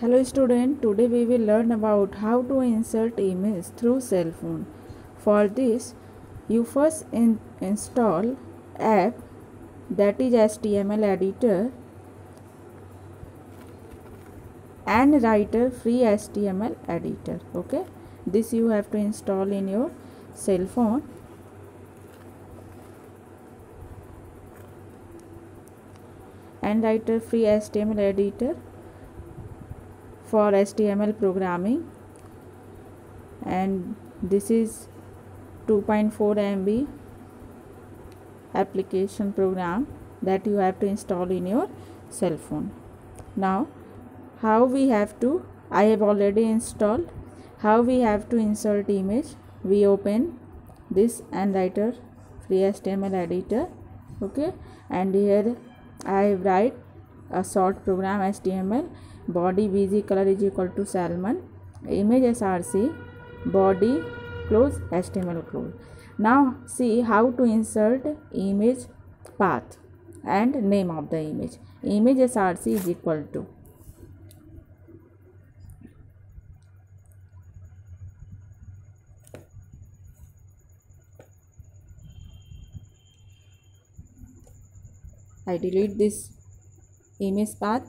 Hello student, today we will learn about how to insert image through cell phone. For this, you first in install app that is HTML editor anWriter free HTML editor. Okay, this you have to install in your cell phone. anWriter free HTML editor for HTML programming. And this is 2.4 MB application program that you have to install in your cell phone. Now how we have to I have already installed. How we have to insert image? We open this anWriter free HTML editor okay? And here I write a short program HTML body bg color is equal to salmon image src body close html close now see how to insert image path and name of the image image src is equal to I delete this image path?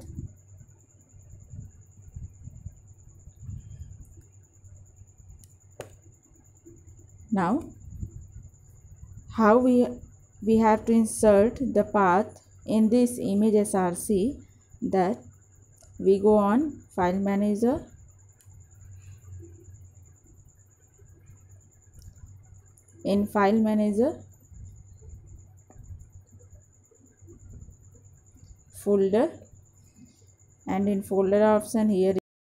Now how we we have to insert the path in this image src that we go on file manager. In file manager folder. And in folder option here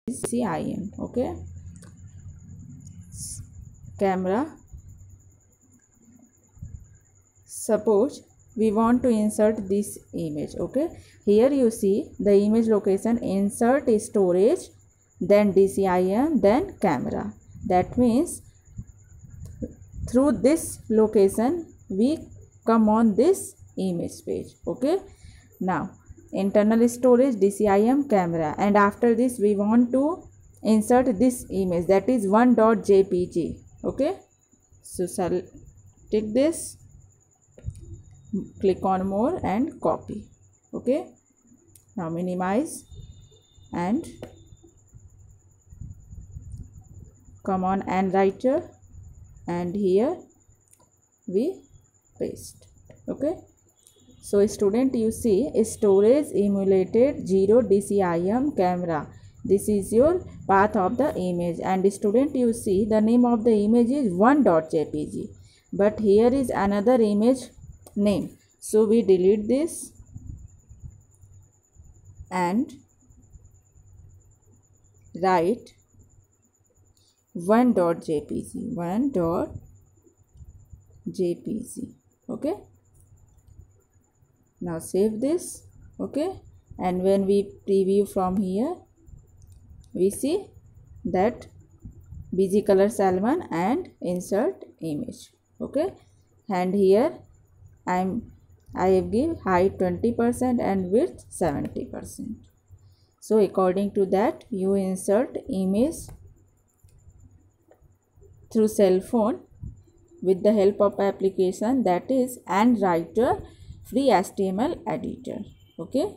is cim okay? Camera. Suppose we want to insert this image okay? Here you see the image location insert storage then dcim then camera. That means through this location we come on this image page okay? Now internal storage dcim camera. And after this we want to insert this image. That is 1.jpg okay? So take this click on more and copy. Okay? Now minimize and come on anWriter and here we paste. Okay so student you see storage emulated 0 dcim camera. This is your path of the image. And student you see the name of the image is 1.jpg but here is another image name. So we delete this. And write 1.jpg 1.jpg okay now save this okay? And when we preview from here we see that busy color salmon and insert image okay? And here i'm i have give height 20 percent and width 70 percent. So according to that you insert image through cell phone with the help of application that is anWriter free html editor. Okay